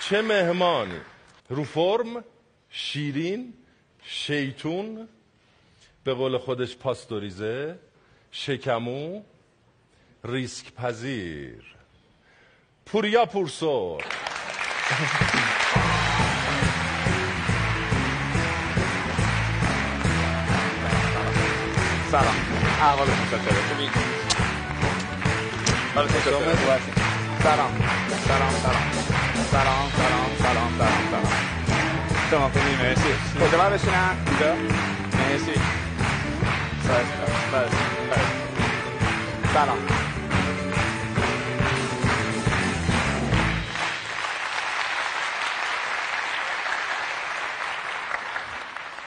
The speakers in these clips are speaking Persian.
چه مهمانی؟ رو فرم شیرین شیطون به قول خودش پاستوریزه شکمو ریسک پذیر. پوریا پورسور سلام. احوال خوبی؟ سلام. سلام. سلام. سلام سلام سلام سلام سلام. شما خوبی؟ مرسی. کجا من بشینم؟ اینجا؟ مرسی. بس بس بس سلام.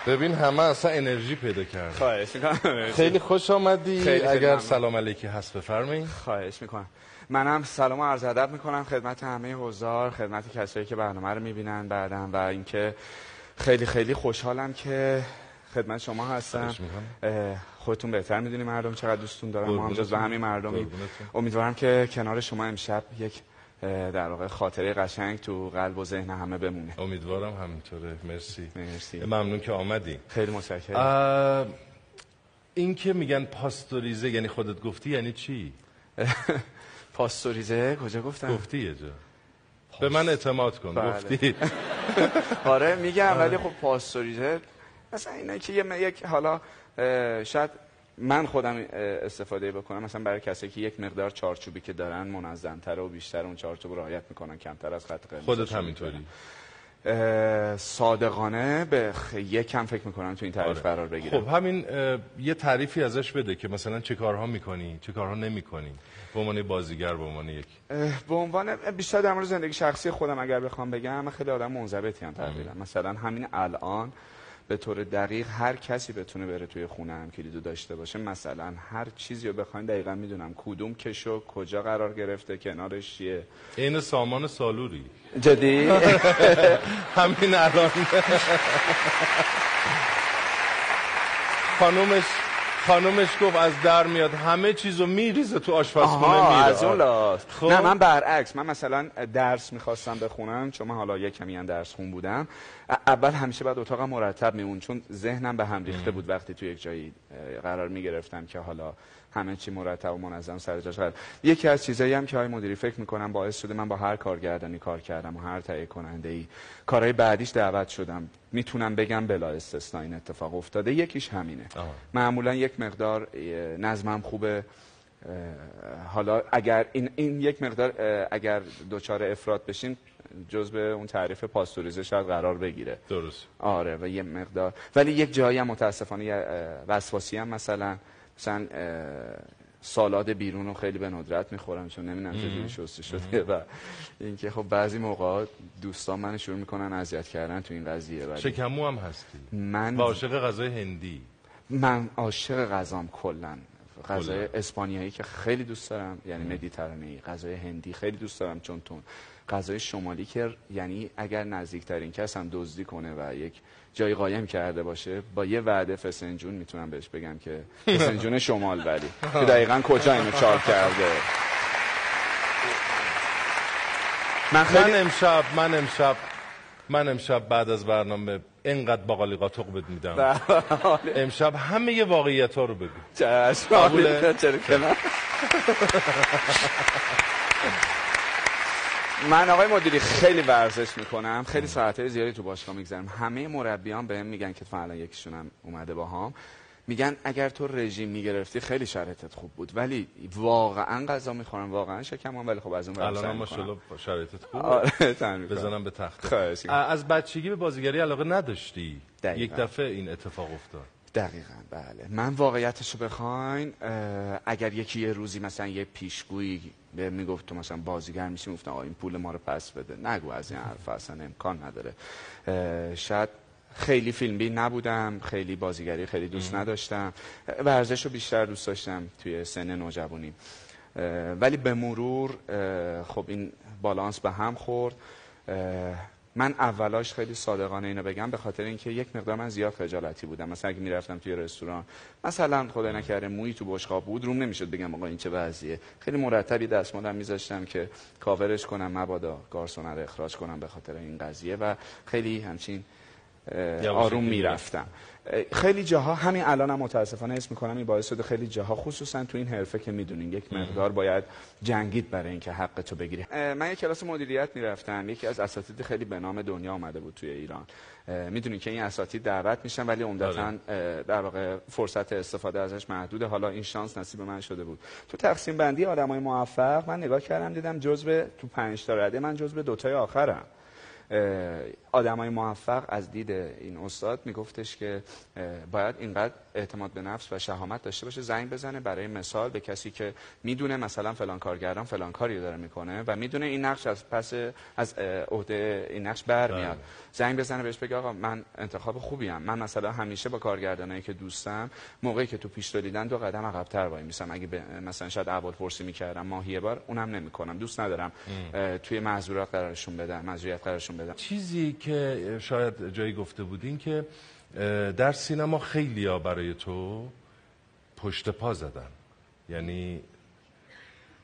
ببین همه اصلا انرژی پیدا کرد خواهش می‌کنم. خیلی خوش آمدی خیلی خیلی اگر ممنون. سلام علیکی هست بفرمایید خواهش می‌کنم منم سلام و عرض ادب می‌کنم خدمت همه حضار خدمت کسایی که برنامه رو می‌بینن بعدم و اینکه خیلی خیلی خوشحالم که خدمت شما هستم خودتون بهتر می‌دونی مردم چقدر دوستون دارم ما هم. جز به همین مردمی. امیدوارم که کنار شما امشب یک در واقع خاطره قشنگ تو قلب و ذهن همه بمونه. امیدوارم همینطوره. مرسی. مرسی. ممنون که آمدی. خیلی متشکرم. این که میگن پاستوریزه یعنی خودت گفتی یعنی چی؟ پاستوریزه؟ کجا گفتم؟ گفتی یه جا. به من اعتماد کن. بله. گفتی. آره میگم ولی خب پاستوریزه مثلا اینه که یه یک حالا شاید من خودم استفاده بکنم. مثلا برای کسی که یک مقدار چارچوبی که دارن منظمتر و بیشتر اون چارچوب رو رعایت می‌کنن کمتر از خط قرمز خودت همینطوری. صادقانه به خ... یک کم فکر می‌کنم تو این تعریف آره. قرار بگیرم. خب همین یه تعریفی ازش بده که مثلا چه کارها می‌کنی چه کارها نمی‌کنی. به عنوان بازیگر به عنوان یک به عنوان بیشتر در مورد زندگی شخصی خودم اگر بخوام بگم من خیلی آدم منضبطی هم تقریبا. مثلا همین الان به طور دقیق هر کسی بتونه بره توی خونه هم کلیدو داشته باشه. مثلا هر چیزی رو بخواین دقیقا می‌دونم کدوم کشو کجا قرار گرفته کنارش چیه. عین سامان سالوری. جدی؟ همین الان. خانومش خانومش گفت از در میاد همه چیزو میریزه تو آشپزخونه آها میره. از اون لحاظ خب. نه من برعکس من مثلا درس می‌خواستم بخونم چون من حالا یک کمی درس خون بودم. اول همیشه بعد اتاقم مرتب میمون چون ذهنم به هم ریخته بود وقتی تو یک جایی قرار می‌گرفتم که حالا همه چی مرتب و منظم سر جاش. قرار یکی از چیزایی هم که های مدیری فکر می‌کنم باعث شده من با هر کارگردانی کار کردم و هر تهیه کننده ای کارهای بعدیش دعوت شدم. می‌تونم بگم بلا استثنا این اتفاق افتاده. یکیش همینه. آها. معمولا یک مقدار نظمم خوبه. حالا اگر این, این یک مقدار اگر دچار افراد بشین جز به اون تعریف پاستوریزه شاید قرار بگیره. درست. آره و یه مقدار. ولی یک جایی هم متاسفانه وسواسی هم مثلا مثلا سالاد بیرون رو خیلی به ندرت می‌خورم چون نمی‌دونم چجوری شسته شده و اینکه خب بعضی موقع دوستان من شروع می‌کنن اذیت کردن تو این قضیه ولی شکمو هم هستی؟ من عاشق غذای هندی؟ من عاشق غذام کلا. غذای. اسپانیایی که خیلی دوست دارم یعنی مدیترانه‌ای. غذای هندی خیلی دوست دارم چون تون غذای شمالی که یعنی اگر نزدیکترین کس هم دزدی کنه و یک جایی قایم کرده باشه با یه وعده فسنجون می‌تونم بهش بگم که فسنجون شمال ولی. که دقیقا کجا اینو چاپ کرده. من من خیلی امشب من امشب من امشب بعد از برنامه اینقدر باقالی قاطق بد میدم امشب همه ی واقعیت ها رو بگو. چشم قبوله؟ چرا که نه؟ من آقای مدیری خیلی ورزش می‌کنم. خیلی ساعتهای زیادی تو باشگاه میگذرم. همه مربیان بهم میگن که الان یکیشون هم اومده باهام. میگن اگر تو رژیم می‌گرفتی خیلی شرایطت خوب بود. ولی واقعا غذا می‌خورم. واقعا شکمم ولی خب از اون الان هم. ماشاءالله شرایطت خوبه آره. بزنم به تخت. از بچگی به بازیگری علاقه نداشتی؟ دقیقاً. یک دفعه این اتفاق افتاد. دقیقا بله. من واقعیتش رو بخواین اگر یکی یه روزی مثلا یه پیشگویی به می‌گفت تو مثلا بازیگر میشی گفتم آقا این پول ما رو پس بده. نگو از این حرف اصلا امکان نداره. شاید خیلی فیلم نبودم خیلی بازیگری خیلی دوست نداشتم. ورزش رو بیشتر دوست داشتم توی سن نوجوانی. ولی به مرور خب این بالانس به هم خورد. من اولاش خیلی صادقانه اینو بگم به خاطر اینکه یک مقدار من زیاد خجالتی بودم. مثلا اگه می‌رفتم توی رستوران مثلا خدا نکره مویی تو بشقاب بود روم نمی‌شد بگم آقا این چه وضعیه. خیلی مرتبی دستمالم میذاشتم که کاورش کنم مبادا گارسون رو اخراج کنم به خاطر این قضیه و خیلی همچین آروم می‌رفتم. خیلی جاها همین الان هم متاسفانه اسم می‌کنم این باعث شده خیلی جاها خصوصا تو این حرفه که می‌دونین یک مقدار باید جنگید برای اینکه حق تو بگیری. من یک کلاس مدیریت می‌رفتم. یکی از اساتید خیلی به نام دنیا آمده بود توی ایران. می‌دونین که این اساتید دعوت میشن ولی عمدتا آره. در واقع فرصت استفاده ازش محدوده. حالا این شانس نصیب من شده بود. تو تقسیم بندی آدمای موفق من نگاه کردم دیدم جزء تو 5 تا رده من جزء دوتای آخرم. آدمای موفق از دید این استاد میگفتش که باید اینقدر اعتماد به نفس و شهامت داشته باشه زنگ بزنه برای مثال به کسی که می‌دونه مثلا فلان کارگردان فلان کاری داره می‌کنه و می‌دونه این نقش از پس از عهده این نقش برمیاد بله. زنگ بزنه بهش بگه آقا من انتخاب خوبی ام من مثلا همیشه با کارگردانایی که دوستم موقعی که تو پیش دیدن دو قدم عقب‌تر وای میسم. اگه مثلا شاید اول پرسی می‌کردم ماهی بار اونم نمی‌کنم. دوست ندارم توی معذورات قرارشون بدم معذوریت قرارشون بدم چیزی که شاید جایی گفته بودین که در سینما خیلی ها برای تو پشت پا زدن. یعنی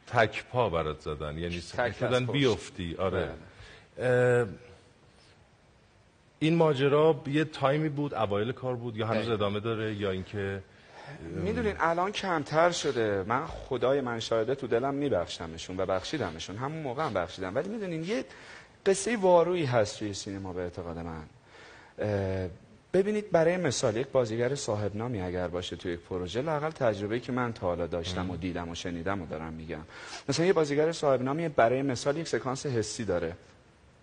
تک پا برات زدن. یعنی زدن بیفتی. آره. بله. این ماجرا یه تایمی بود اوایل کار بود یا هنوز ادامه داره یا اینکه می‌دونین الان کمتر شده. من خدای من شاهده تو دلم میبخشمشون و بخشیدمشون. همون موقع هم بخشیدم. ولی می‌دونین یه قصه وارویی هست توی سینما به اعتقاد من. ببینید برای مثال یک بازیگر صاحب نامی اگر باشه توی یک پروژه لاقل تجربه‌ای که من تا حالا داشتم و دیدم و شنیدم و دارم میگم. مثلا یه بازیگر صاحب نامی برای مثال یک سکانس حسی داره.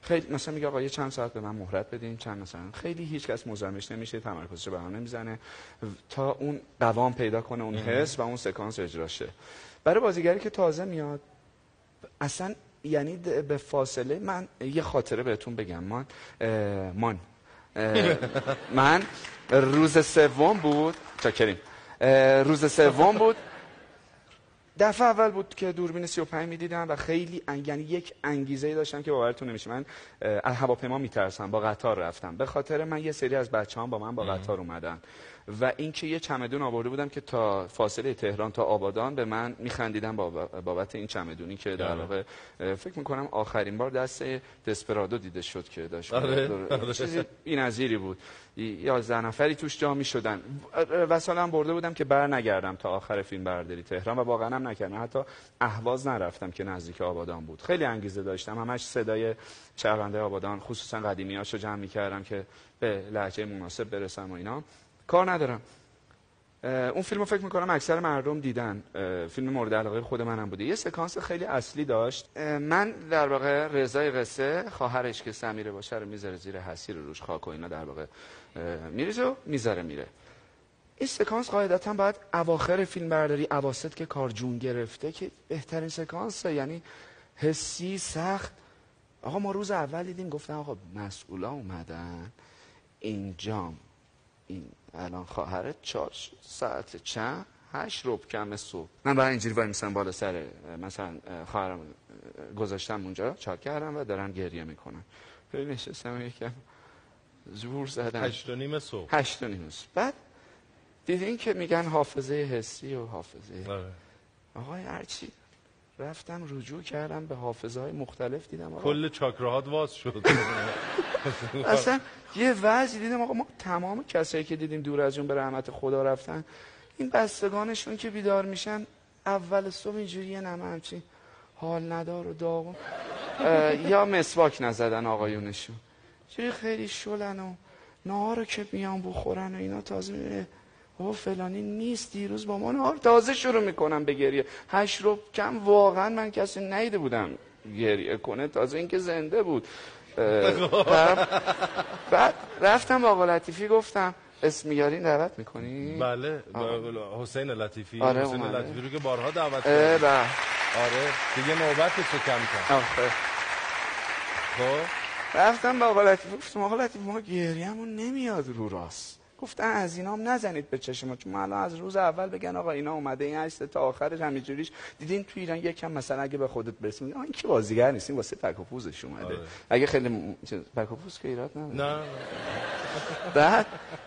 خیلی مثلا میگه آقا یه چند ساعت به من مهلت بدین چند مثلا خیلی هیچ کس مزاحمش نمیشه تمرکزش به هم نمی‌زنه. تا اون قوام پیدا کنه اون حس و اون سکانس اجرا شه. برای بازیگری که تازه میاد اصلا یعنی به فاصله من یه خاطره بهتون بگم. من من من روز سوم بود. چاکریم. روز سوم بود. دفعه اول بود که دوربین 35 می‌دیدم و خیلی یعنی یک انگیزه داشتم که باورتون نمیشه. من از هواپیما میترسم. با قطار رفتم. به خاطر من یه سری از بچه هم با من با قطار اومدن. و اینکه یه چمدون آورده بودم که تا فاصله تهران تا آبادان به من میخندیدن بابت این چمدونی که در بله. واقع فکر می‌کنم آخرین بار دست دسپرادو دیده شد که داشت. آره. چیزی این نظیری بود. یا نفری توش جا می‌شدن. وسالم برده بودم که بر نگردم تا آخر فیلم برداری تهران و واقعا هم نکردم. حتی اهواز نرفتم که نزدیک آبادان بود. خیلی انگیزه داشتم. همش صدای شهرونده آبادان خصوصا قدیمیاشو جمع می‌کردم که به لحجه مناسب برسم و اینا. کار ندارم. اون فیلم رو فکر می‌کنم اکثر مردم دیدن. فیلم مورد علاقه خود منم بوده. یه سکانس خیلی اصلی داشت. من در واقع رضای قصه خواهرش که سمیره باشه رو می‌ذاره زیر حسیر روش خاک و اینا در واقع میریزه و می‌ذاره میره. این سکانس قاعدتا باید اواخر فیلم برداری اواسط که کار جون گرفته که بهترین سکانس یعنی حسی سخت. آقا ما روز اول دیدیم گفتن آقا مسئولا اومدن. اینجام. این الان خواهرت چهار ساعت چند؟ هشت روب کم صبح. من برای اینجوری وای میسن بالا سر مثلا خواهرم گذاشتم اونجا چاک کردم و دارم گریه می‌کنم خیلی نشستم یکم زور زدم. هشت و نیم صبح. هشت و نیم صبح. بعد دیدین که میگن حافظه حسی و حافظه آره. آقای هرچی رفتم رجوع کردم به حافظه های مختلف دیدم کل چاکراهات واز شد. اصلا یه وضعی دیدم آقا ما تمام کسایی که دیدیم دور از جون به رحمت خدا رفتن این بستگانشون که بیدار میشن اول صبح اینجوری یه نمه همچین حال ندار و داغون یا مسواک نزدن آقایونشون. جوری خیلی شلن و نهار که میان بخورن و اینا تازه میره او فلانی نیست دیروز با ما نهار تازه شروع می‌کنم به گریه. هشت رو کم واقعا من کسی نیده بودم گریه کنه تازه اینکه زنده بود. بعد رفتم با آقا لطیفی گفتم اسم میاری دعوت می‌کنی؟ بله حسین لطیفی. آره حسین لطیفی رو که بارها دعوت کرد بله. آره دیگه نوبت رو کم کن خب. رفتم با آقا لطیفی گفتم آقا لطیفی ما گریهمون نمیاد رو راست. گفتن از اینا هم نزنید به چشم چون الان از روز اول بگن آقا اینا اومده این عکس تا آخرش همینجوریش. دیدین تو ایران یکم مثلا اگه به خودت برسیم این که بازیگر نیست واسه تک و پوزش اومده. آره. اگه خیلی م... تک و پوز که ایراد نداره. نه. بعد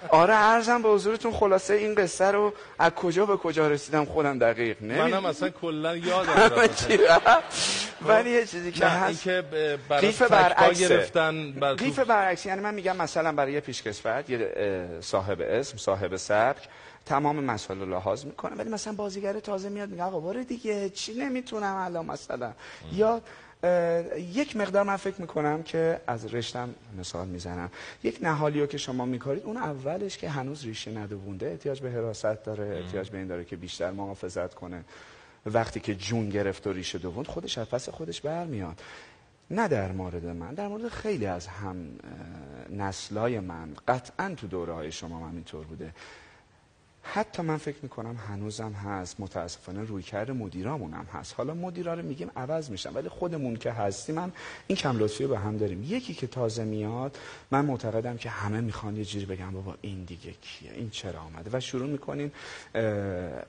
آره عرضم به حضورتون خلاصه این قصه رو از کجا به کجا رسیدم خودم دقیق نمی‌دونم منم اصلا کلا یادم رفت. ولی یه چیزی که نه هست قیف تک‌ها برعکسه. گرفتن بر قیف برعکس یعنی من میگم مثلا برای یه پیشکسوت یه صاحب اسم صاحب سبک تمام مسائل رو لحاظ می‌کنه ولی مثلا بازیگر تازه میاد میگه آقا باره دیگه چی نمی‌تونم الان مثلا؟ یا یک مقدار من فکر می‌کنم که از رشتم مثال می‌زنم. یک نهالی که شما میکارید اون اولش که هنوز ریشه ندوونده احتیاج به حراست داره احتیاج به این داره که بیشتر محافظت کنه. وقتی که جون گرفت و ریشه دووند خودش از پس خودش برمیاد. نه در مورد من در مورد خیلی از هم نسلای من. قطعا تو دوره های شما هم اینطور بوده. حتی من فکر می‌کنم هنوزم هست. متاسفانه روی کرده مدیرامون هم هست. حالا مدیرا رو میگیم عوض میشن ولی خودمون که هستیم هم این کم لطفی به هم داریم. یکی که تازه میاد من معتقدم که همه می‌خوان یه جوری بگم بابا این دیگه کیه؟ این چرا آمده؟ و شروع می‌کنیم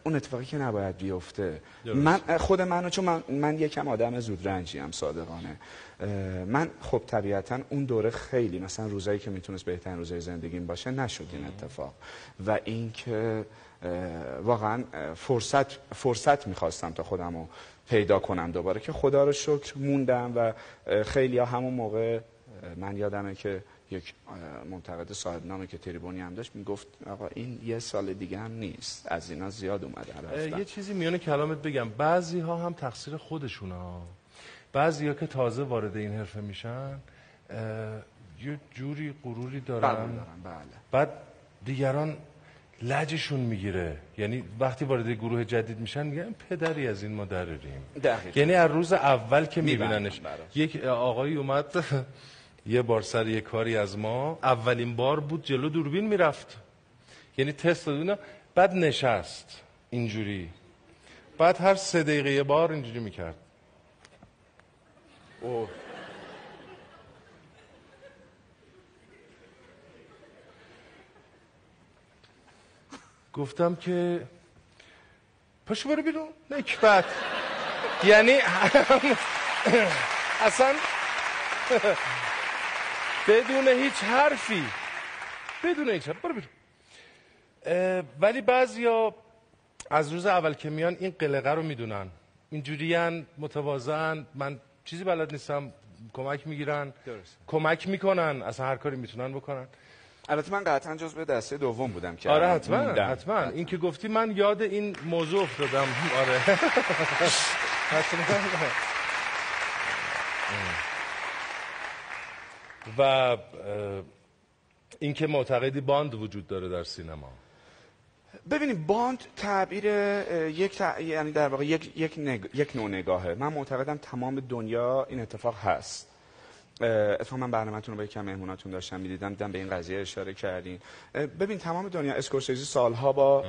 اون اتفاقی که نباید بیفته. من خود منو چون من, من یکم آدم زودرنجی هم صادقانه. من خب طبیعتا اون دوره خیلی مثلا روزایی که می‌تونست بهترین روزای زندگیم باشه نشد این اتفاق. و اینکه واقعا فرصت فرصت می‌خواستم تا خودم رو پیدا کنم دوباره که خدا رو شکر موندم و خیلی ها همون موقع من یادمه که یک منتقد صاحب نامه که تریبونی هم داشت می‌گفت آقا این یه سال دیگه هم نیست. از اینا زیاد رفتن. یه چیزی میونه کلامت بگم. بعضی ها هم تقصیر خودشون ها بعضی ها که تازه وارد این حرفه میشن یه جوری غروری بله دارن بله. بعد دیگران لجشون می‌گیره. یعنی وقتی وارد گروه جدید میشن میگن پدری از این ما دراریم دقیقاً. یعنی از روز اول که میبیننش. یک آقایی اومد یه بار سر یه کاری از ما اولین بار بود جلو دوربین می‌رفت. یعنی تست داد اینا. بعد نشست اینجوری. بعد هر سه دقیقه یه بار اینجوری می‌کرد. گفتم که پاشو برو بیرون. نکبت یعنی اصلا بدون هیچ حرفی. بدون هیچ حرف. برو بیرون. ولی بعضیا از روز اول که میان این قلقه رو می‌دونن. اینجوریان متواضعن من چیزی بلد نیستم. کمک می‌گیرن. درست. کمک می‌کنن. اصلا هر کاری می‌تونن بکنن. البته من قطعا جزو دسته دوم بودم که آره حتما. حتما. این که گفتی من یاد این موضوع افتادم. آره. حتما. و اینکه معتقدی باند وجود داره در سینما. ببینید باند تعبیر یک تع- یعنی در واقع یک یک, نگ... یک نوع نگاهه. من معتقدم تمام دنیا این اتفاق هست. اتفاقا من برنامه‌تون رو با یکم مهموناتون داشتم می‌دیدم دیدم به این قضیه اشاره کردین. ببین تمام دنیا اسکورسیزی سالها با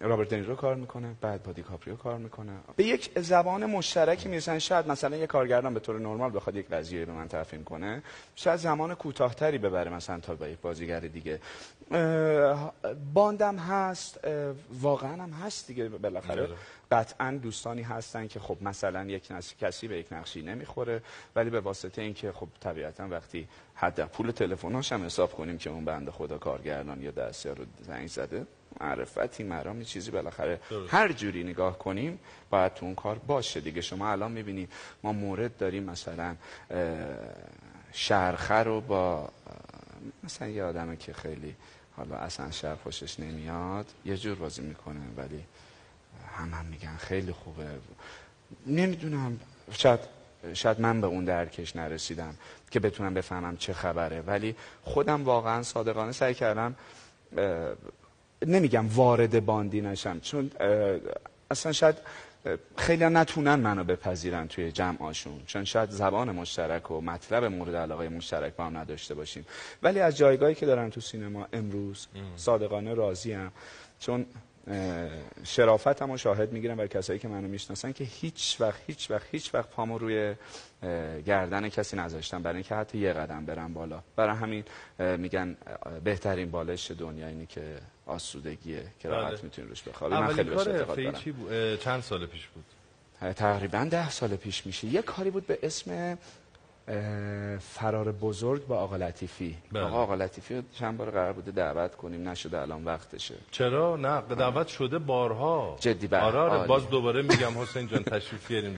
رابرت دنیرو کار می‌کنه بعد با دیکاپریو کار می‌کنه. به یک زبان مشترکی می‌رسن شاید مثلا یه کارگردان به طور نرمال بخواد یک قضیه به من تفهیم کنه شاید زمان کوتاهتری ببره مثلا تا با یک بازیگر دیگه. باندم هست واقعا هم هست دیگه بالاخره. آره. قطعا دوستانی هستن که خب مثلا یک نقش کسی به یک نقشی نمی‌خوره ولی به واسطه اینکه خب طبیعتا وقتی حد پول تلفناش هم حساب کنیم که اون بنده خدا کارگردان یا دستیار رو زنگ زده معرفتی مرامی چیزی بالاخره درست. هر جوری نگاه کنیم باید تو اون کار باشه دیگه شما الان می‌بینید ما مورد داریم مثلا شرخه رو با مثلا یه آدمه که خیلی حالا اصلا شهر خوشش نمیاد یه جور بازی می‌کنه ولی هم هم میگن خیلی خوبه. نمی‌دونم شاید شاید من به اون درکش نرسیدم که بتونم بفهمم چه خبره. ولی خودم واقعا صادقانه سعی کردم نمیگم وارد باندی نشم چون اصلا شاید خیلی نتونن منو بپذیرن توی جمعاشون چون شاید زبان مشترک و مطلب مورد علاقه مشترک با هم نداشته باشیم. ولی از جایگاهی که دارم تو سینما امروز صادقانه راضیم چون اه، شرافتم و شاهد می‌گیرم بر کسایی که منو می‌شناسن که هیچ وقت هیچ وقت هیچ وقت پامو روی گردن کسی نذاشتم. برای اینکه حتی یه قدم برم بالا. برای همین میگن بهترین بالش دنیا اینی که آسودگیه که راحت بله. می‌تونی روش بخوابی. من خیلی بهش اعتقاد چند سال پیش بود؟ تقریبا ده سال پیش میشه. یه کاری بود به اسم فرار بزرگ با آقا لطیفی بله. آقا لطیفی رو چند بار قرار بوده دعوت کنیم نشده الان وقتشه چرا نه دعوت شده بارها جدی بله. آره آره. باز دوباره میگم حسین جان تشریف بیاریم